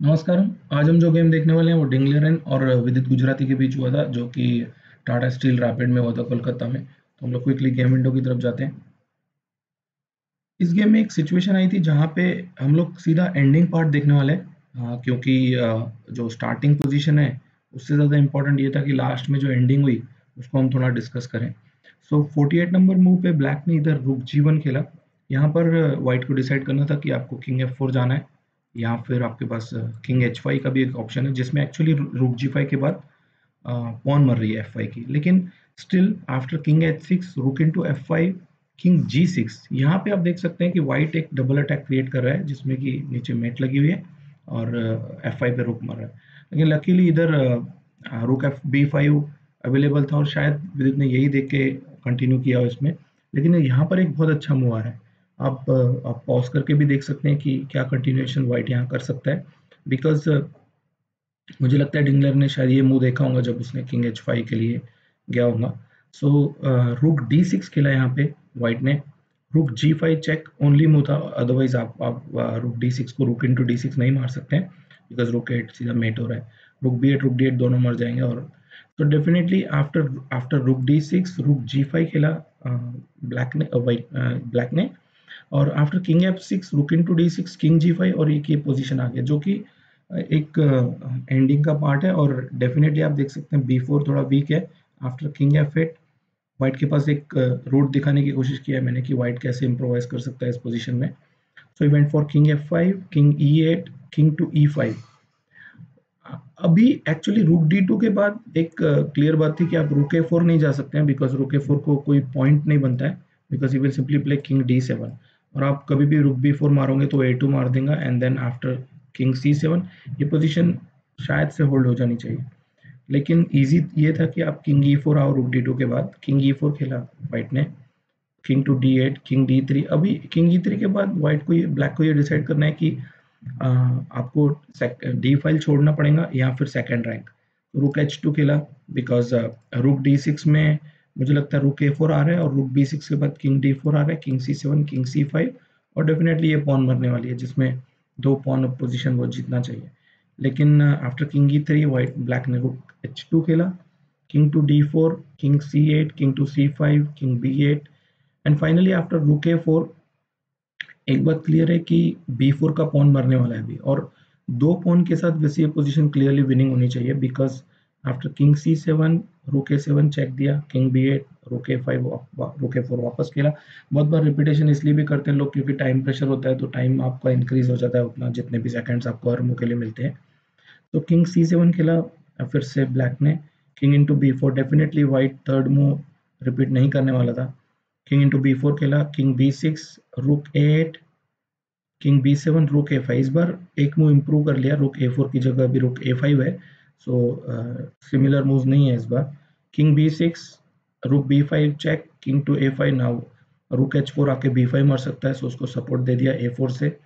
नमस्कार, आज हम जो गेम देखने वाले हैं वो डिंगलेरन और विदित गुजराती के बीच हुआ था, जो कि टाटा स्टील रैपिड में हुआ था कोलकाता में। तो हम लोग क्विकली गेम विंडो की तरफ़ जाते हैं। इस गेम में एक सिचुएशन आई थी जहाँ पे हम लोग सीधा एंडिंग पार्ट देखने वाले हैं। क्योंकि जो स्टार्टिंग पोजिशन है, उससे ज़्यादा इंपॉर्टेंट ये था कि लास्ट में जो एंडिंग हुई, उसको हम थोड़ा डिस्कस करें। सो फोर्टी 48 नंबर मूव पे ब्लैक ने इधर रुक जीवन खेला। यहाँ पर व्हाइट को डिसाइड करना था कि आपको किंग एफ़ फोर जाना है। या फिर आपके पास किंग एच फाइव का भी एक ऑप्शन है, जिसमें एक्चुअली रूक जी फाइव के बाद पॉन मर रही है एफ़ फाइव की। लेकिन still after king H six rook into F five king G six यहाँ पे आप देख सकते हैं कि वाइट एक डबल अटैक क्रिएट कर रहा है, जिसमें कि नीचे मेट लगी हुई है और एफ़ फाइव पे रुक मर रहा है। लेकिन लकीली इधर रुक एफ़ बी फाइव अवेलेबल था और शायद विदित ने यही देख के कंटिन्यू किया इसमें। लेकिन यहाँ पर एक बहुत अच्छा मूव आ रहा है। आप आप पॉज करके भी देख सकते हैं कि क्या कंटिन्यूएशन वाइट यहाँ कर सकता है। बिकॉज़ मुझे लगता है डिंगलर ने शायद ये मुँह देखा होगा जब उसने किंग एच फाइव के लिए गया होगा। सो रुक डी सिक्स खेला यहाँ पे वाइट ने। Rook G five check only move था अदरवाइज़ आप आप रुक डी सिक्स को रुक इंटू डी सिक्स नहीं मार सकते हैं बिकॉज़ रुक एट सीधा मेट हो रहा है। Rook B eight rook D eight दोनों मर जाएँगे और तो definitely after after rook D six rook G five खेला ब्लैक ने वाइट ब्लैक ने। और after king F six rook into D six king G five और एक ये पोजिशन आ गया, जो कि एक एंडिंग का पार्ट है और डेफिनेटली आप देख सकते हैं बी फोर थोड़ा वीक है। After king F eight white के पास एक रूट दिखाने की कोशिश किया है मैंने कि वाइट कैसे इम्प्रोवाइज कर सकता है इस पोजीशन में। So event for king F five king E eight king to E five अभी एक्चुअली रूक डी टू के बाद एक क्लियर बात थी कि आप रूक ए फोर नहीं जा सकते हैं बिकॉज़ रूक ए फोर को कोई पॉइंट नहीं बनता है because you will simply play king D seven और आप कभी भी रुक बी फोर मारोगे तो ए टू मार देगा and then after king C seven ये पोजीशन शायद से होल्ड हो जानी चाहिए। लेकिन इजी ये था कि आप किंग ई फोर आओ रुक डी टू के बाद। किंग ई फोर खेला वाइट ने। King to D eight king D three अभी किंग ई थ्री के बाद वाइट को ये ब्लैक को ये डिसाइड करना है कि आ, आपको डी फ़ाइल छोड़ना पड़ेगा या फिर second rank rook H two खेला बिकॉज़ रुक डी सिक्स में मुझे लगता है रुक ए फोर आ रहा है और रुक बी सिक्स के बाद किंग डी फोर आ रहा है king C seven king C five और डेफिनेटली ये पॉन मरने वाली है, जिसमें दो पॉन पोजिशन वो जीतना चाहिए। लेकिन after king E three white black ने रुक एच टू खेला। King to D four king C eight king to C five king B eight and finally after rook A four एक बात clear है कि फोर का pawn मरने वाला है अभी और दो पॉन के साथ वैसे ये पोजीशन क्लियरली विनिंग होनी चाहिए because after king C seven rook A seven check दिया king B eight rook A five रुक ए फोर वापस खेला। बहुत बार रिपीटेशन इसलिए भी करते हैं लोग क्योंकि टाइम प्रेशर होता है तो टाइम आपका इंक्रीज हो जाता है उतना जितने भी सेकंड्स आपको हर मुँह के लिए मिलते हैं। तो किंग सी सेवन खेला फिर से ब्लैक ने। King into B four definitely white third move repeat नहीं करने वाला था। किंग इंटू बी फोर खेला king B six rook eight king B seven rook A five इस बार एक मूव इम्प्रूव कर लिया रुक ए फोर की जगह अभी रुक ए फाइव है। सो सिमिलर मूव नहीं है इस बार। King B six rook B five check king to A five now rook H four आके बी फाइव मार सकता है सो उसको सपोर्ट दे दिया ए फोर से।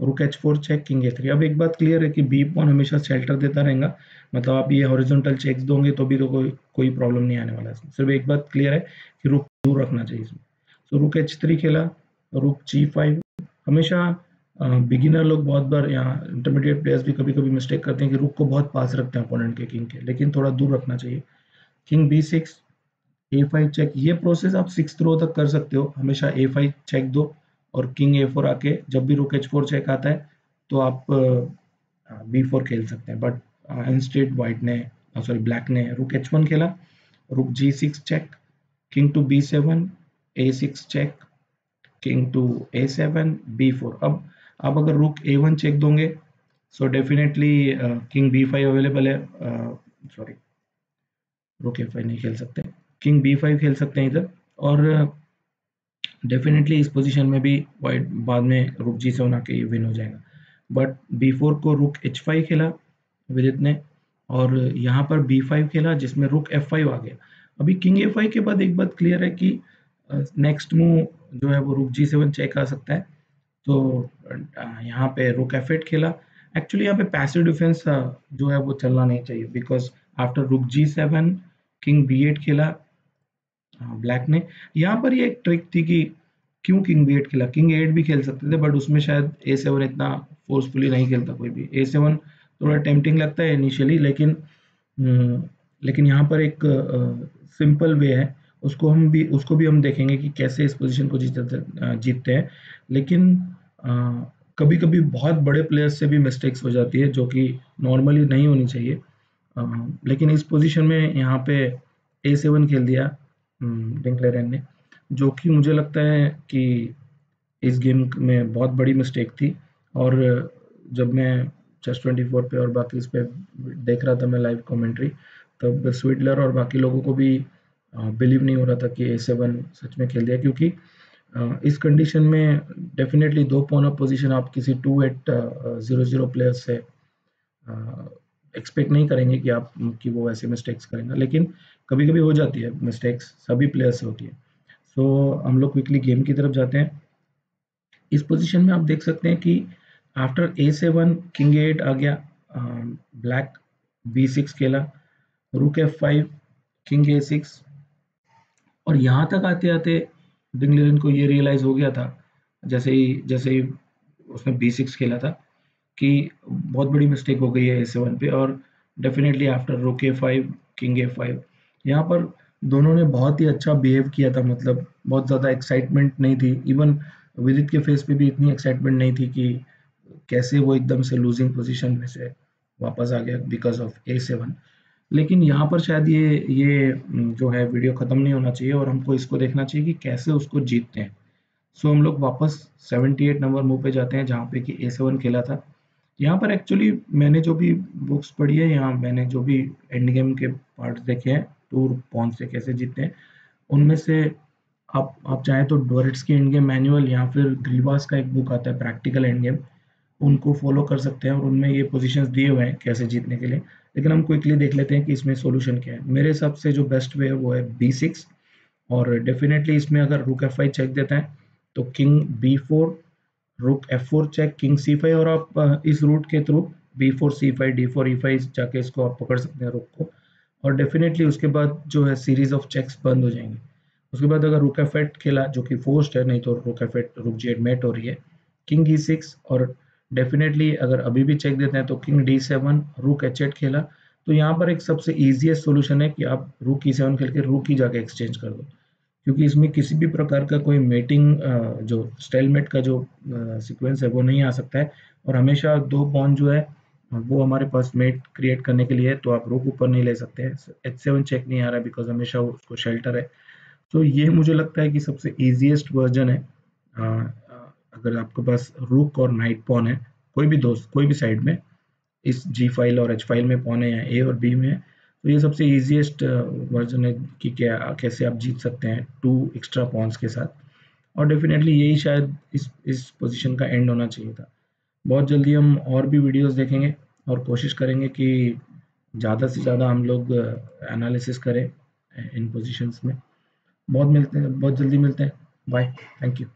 Rook H four check king A three अब एक बात क्लियर है कि बी पॉन हमेशा शेल्टर देता रहेगा। मतलब आप ये हॉरिजॉन्टल चेक्स दोगे तो भी तो कोई कोई प्रॉब्लम नहीं आने वाला है। सिर्फ़ एक बात क्लियर है कि रुक दूर रखना चाहिए इसमें। सो रुक एच थ्री खेला रुक जी फाइव हमेशा बिगिनर लोग बहुत बार यहाँ इंटरमीडिएट प्लेयर्स भी कभी कभी मिस्टेक करते हैं कि रुक को बहुत पास रखते हैं अपोनेंट के किंग के, लेकिन थोड़ा दूर रखना चाहिए। King B six A five check ये प्रोसेस आप सिक्स रो तक कर सकते हो। हमेशा ए फाइव चेक दो और किंग ए फोर आके जब भी रुक एच फोर चेक आता है तो आप बी फोर खेल सकते हैं। बट इंस्टेड वाइट ने सॉरी ब्लैक ने रुक एच वन खेला। Rook G six check king to B seven A six check king to A seven B four अब आप अगर रुक ए वन चेक दोगे so definitely king B five available है sorry rook A five नहीं खेल सकते king B five खेल सकते हैं इधर, और डेफिनेटली इस पोजीशन में भी वाइट बाद में रुक जी सेवन आके विन हो जाएगा। बट बी फोर को रुक एच फाइव खेला, विदित ने, और यहाँ पर बी फाइव खेला, जिसमें रुक एफ़ फाइव आ गया। अभी किंग ए फाइव के बाद एक बात क्लियर है कि नेक्स्ट मूव जो है वो रुक जी सेवन चेक आ सकता है तो यहाँ पे रुक एफ़ एट खेला। एक्चुअली यहाँ पे पैसिव डिफेंस जो है वो चलना नहीं चाहिए because after rook G seven king B eight खेला। ब्लैक ने। यहाँ पर ये एक ट्रिक थी कि क्यों किंग बी एट खेला? किंग एट भी खेल सकते थे बट उसमें शायद ए सेवन इतना फोर्सफुली नहीं खेलता कोई भी। ए सेवन थोड़ा टेम्पटिंग लगता है इनिशियली लेकिन लेकिन यहाँ पर एक सिंपल वे है। उसको हम भी, उसको भी हम देखेंगे कि कैसे इस पोजीशन को जीत जीतते हैं। लेकिन कभी कभी बहुत बड़े प्लेयर्स से भी मिस्टेक्स हो जाती है, जो कि नॉर्मली नहीं होनी चाहिए। लेकिन इस पोजीशन में यहाँ पे ए सेवन खेल दिया डिंकलेरन ने, जो कि मुझे लगता है कि इस गेम में बहुत बड़ी मिस्टेक थी। और जब मैं चेस ट्वेंटी फोर पे और बाकी इस पर देख रहा था मैं लाइव कमेंट्री तब स्वीडलर और बाकी लोगों को भी बिलीव नहीं हो रहा था कि ए सेवन सच में खेल दिया, क्योंकि इस कंडीशन में डेफिनेटली दो पॉन ऑफ़ पोजीशन आप किसी two eight zero zero player से एक्सपेक्ट नहीं करेंगे कि आप कि वो ऐसे मिस्टेक्स करेंगे। लेकिन कभी कभी हो जाती है मिस्टेक्स सभी प्लेयर से होती है। सो so, हम लोग क्विकली गेम की तरफ़ जाते हैं। इस पोजीशन में आप देख सकते हैं कि after A seven king eight आ गया ब्लैक बी सिक्स खेला rook F five king A six और यहाँ तक आते आते डिंगलिन को ये रियलाइज़ हो गया था, जैसे ही जैसे ही उसने बी सिक्स खेला था, कि बहुत बड़ी मिस्टेक हो गई है ए सेवन पे और definitely after rook A five king A five यहाँ पर दोनों ने बहुत ही अच्छा बिहेव किया था मतलब बहुत ज़्यादा एक्साइटमेंट नहीं थी। इवन विदित के फेस पे भी इतनी एक्साइटमेंट नहीं थी कि कैसे वो एकदम से लूजिंग पोजीशन में से वापस आ गया बिकॉज़ ऑफ़ ए सेवन लेकिन यहाँ पर शायद ये ये जो है वीडियो ख़त्म नहीं होना चाहिए और हमको इसको देखना चाहिए कि कैसे उसको जीतते हैं। सो हम लोग वापस 78 नंबर मूव पे जाते हैं जहाँ पे कि ए सेवन खेला था। यहाँ पर एक्चुअली मैंने जो भी बुक्स पढ़ी है यहाँ मैंने जो भी एंड गेम के पार्ट देखे हैं टूर पॉन से कैसे जीतते हैं, उनमें से आप आप चाहें तो डोरिट्स की एंड गेम मैनुअल या फिर ग्रीवास का एक बुक आता है प्रैक्टिकल एंड गेम उनको फॉलो कर सकते हैं और उनमें ये पोजीशंस दिए हुए हैं कैसे जीतने के लिए। लेकिन हम क्विकली देख लेते हैं कि इसमें सोल्यूशन क्या है। मेरे हिसाब से जो बेस्ट वे है वो है बी सिक्स और डेफिनेटली इसमें अगर रुक एफ़ आई चेक देता है तो king B four rook F four check king C five और आप इस रूट के through B four C five D four E five जाके इसको आप पकड़ सकते हैं रुक को। और डेफिनेटली उसके बाद जो है सीरीज़ ऑफ़ चेक्स बंद हो जाएँगे। उसके बाद अगर रुक एफ़ एट खेला, जो कि फोर्स्ट है, नहीं तो rook F eight rook Z mate हो रही है। किंग ई सिक्स और डेफिनेटली अगर अभी भी चेक देते हैं तो king D seven rook H eight खेला। तो यहाँ पर एक सबसे ईजिएस्ट सोल्यूशन है कि आप रूक ई सेवन खेल के रूक ही जाके एक्सचेंज कर दो। क्योंकि इसमें किसी भी प्रकार का कोई मेटिंग जो स्टेलमेट का जो सीक्वेंस है, वो नहीं आ सकता है। और हमेशा दो पॉन जो है, वो हमारे पास मेट क्रिएट करने के लिए है तो आप रूक ऊपर नहीं ले सकते हैं। एच सेवन चेक नहीं आ रहा बिकॉज़ हमेशा उसको शेल्टर है। तो ये मुझे लगता है कि सबसे ईजिएस्ट वर्जन है। अगर आपके पास रुक और नाइट पॉन है, कोई भी दोस्त, कोई भी साइड में, इस जी फ़ाइल और एच फ़ाइल में पॉन है या ए और बी में है तो ये सबसे इजीएस्ट वर्जन है कि क्या, कैसे आप जीत सकते हैं टू एक्स्ट्रा पॉन्स के साथ। और डेफिनेटली यही शायद इस इस पोजीशन का एंड होना चाहिए था। बहुत जल्दी हम और भी वीडियोस देखेंगे और कोशिश करेंगे कि ज़्यादा से ज़्यादा हम लोग एनालिसिस करें इन पोजीशंस में। बहुत मिलते हैं, बहुत जल्दी मिलते हैं। Bye thank you